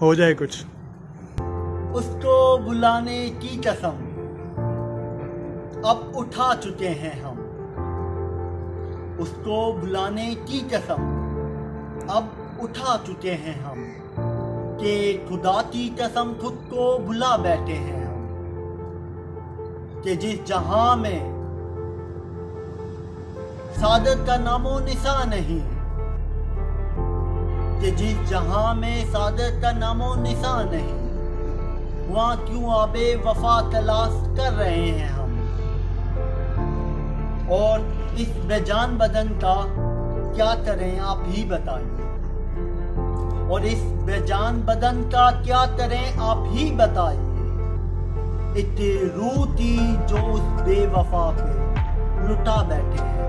हो जाए कुछ। उसको बुलाने की कसम। अब उठा चुके हैं हम। उसको बुलाने की कसम। अब उठा चुके हैं हम। कि खुदा की कसम खुद को बुला बैठे हैं हम। कि जिस जहाँ में सादत का नामो निशा नहीं कि जिस जहाँ में सादत का नामो निशा नहीं वहाँ क्यों आबे वफा तलाश कर रहे हैं हम? और इस बेजान बदन का क्या करें आप ही बताइए? और इस बेजान बदन का क्या करें आप ही बताइए? इतनी रूह थी जो उस बेवफा पे लुटा बैठे हैं।